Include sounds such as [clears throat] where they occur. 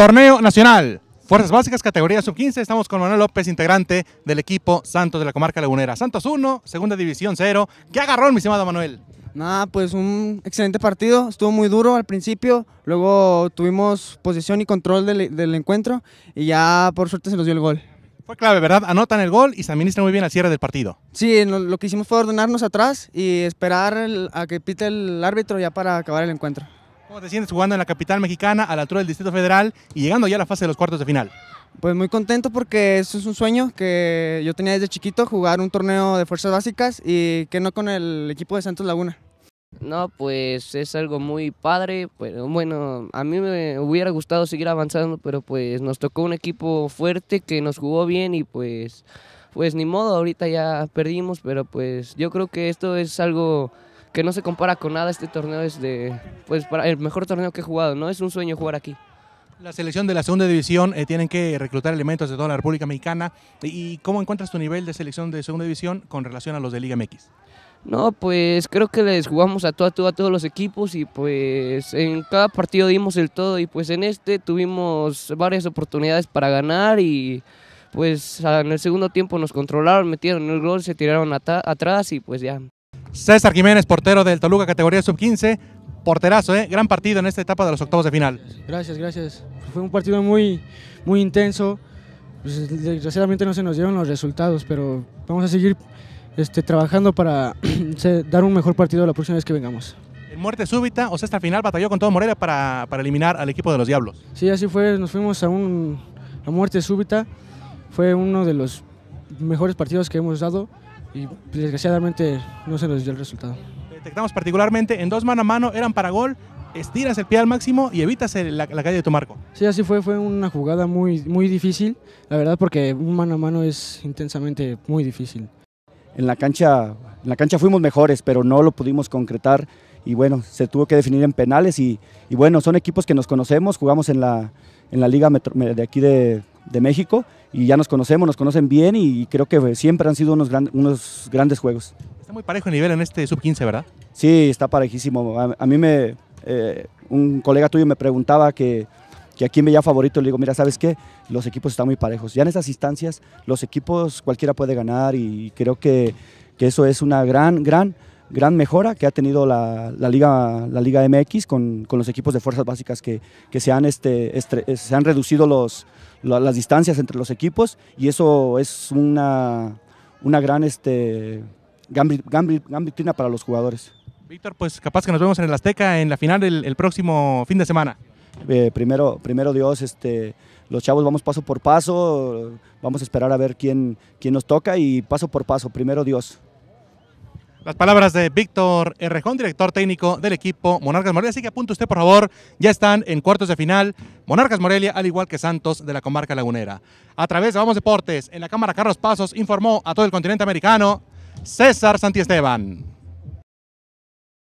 Torneo Nacional. Fuerzas Básicas, categoría sub-15. Estamos con Manuel López, integrante del equipo Santos de la Comarca Lagunera. Santos 1, segunda división 0. ¿Qué agarró, mi estimado Manuel? Nada, pues un excelente partido. Estuvo muy duro al principio. Luego tuvimos posición y control del, del encuentro. Y ya por suerte se nos dio el gol. Fue clave, ¿verdad? Anotan el gol y se administra muy bien al cierre del partido. Sí, lo, que hicimos fue ordenarnos atrás y esperar a que pite el árbitro ya para acabar el encuentro. ¿Cómo te sientes jugando en la capital mexicana, a la altura del Distrito Federal y llegando ya a la fase de los cuartos de final? Pues muy contento porque eso es un sueño que yo tenía desde chiquito, jugar un torneo de fuerzas básicas y que no con el equipo de Santos Laguna. No, pues es algo muy padre, pero bueno, a mí me hubiera gustado seguir avanzando, pero pues nos tocó un equipo fuerte que nos jugó bien y pues pues ni modo, ahorita ya perdimos, pero pues yo creo que esto es algo que no se compara con nada, este torneo es de pues para el mejor torneo que he jugado, no es un sueño jugar aquí. La selección de la segunda división eh, tienen que reclutar elementos de toda la República Mexicana. ¿Y cómo encuentras tu nivel de selección de segunda división con relación a los de Liga MX? No, pues creo que les jugamos a todo, a todo a todos los equipos y pues en cada partido dimos el todo y pues en este tuvimos varias oportunidades para ganar y pues en el segundo tiempo nos controlaron, metieron el gol, se tiraron atrás y pues ya. César Jiménez, portero del Toluca, categoría sub-15. Porterazo, ¿eh? Gran partido en esta etapa de los octavos de final. Gracias, gracias. Fue un partido muy, muy intenso. Pues, desgraciadamente no se nos dieron los resultados, pero vamos a seguir este, trabajando para [clears throat] dar un mejor partido la próxima vez que vengamos. En muerte súbita, o sea, hasta el final batalló con todo Morelia para, para eliminar al equipo de los Diablos. Sí, así fue. Nos fuimos a un a muerte súbita. Fue uno de los mejores partidos que hemos dado y desgraciadamente no se nos dio el resultado. Detectamos particularmente en dos mano a mano, eran para gol, estiras el pie al máximo y evitas el- la, la calle de tu marco. Sí, así fue. Fue una jugada muy, muy difícil, la verdad, porque un mano a mano es intensamente muy difícil. En la cancha, en la cancha fuimos mejores, pero no lo pudimos concretar y bueno, se tuvo que definir en penales y, y bueno, son equipos que nos conocemos, jugamos en la, en la liga metro- de aquí de, de México y ya nos conocemos, nos conocen bien y creo que siempre han sido unos, gran- unos grandes juegos. Está muy parejo el nivel en este sub-15, ¿verdad? Sí, está parejísimo. A, a mí me, eh, un colega tuyo me preguntaba que, que a quién veía favorito. Le digo, mira, ¿sabes qué? Los equipos están muy parejos. Ya en estas instancias, los equipos cualquiera puede ganar y creo que, que eso es una gran, gran, gran mejora que ha tenido la, la Liga, la Liga MX con, con los equipos de fuerzas básicas que, que se, han, este, estre- se han reducido los, la- las distancias entre los equipos y eso es una, una gran, este, vitrina para los jugadores. Víctor, pues capaz que nos vemos en el Azteca en la final el, el próximo fin de semana. Eh, primero, primero Dios, este, los chavos vamos paso por paso, vamos a esperar a ver quién, quién nos toca y paso por paso, primero Dios. Las palabras de Víctor Errejón, director técnico del equipo Monarcas Morelia. Así que apunte usted, por favor, ya están en cuartos de final Monarcas Morelia, al igual que Santos de la comarca lagunera. A través de Vamos Deportes, en la Cámara Carlos Pasos, informó a todo el continente americano César Santiesteban.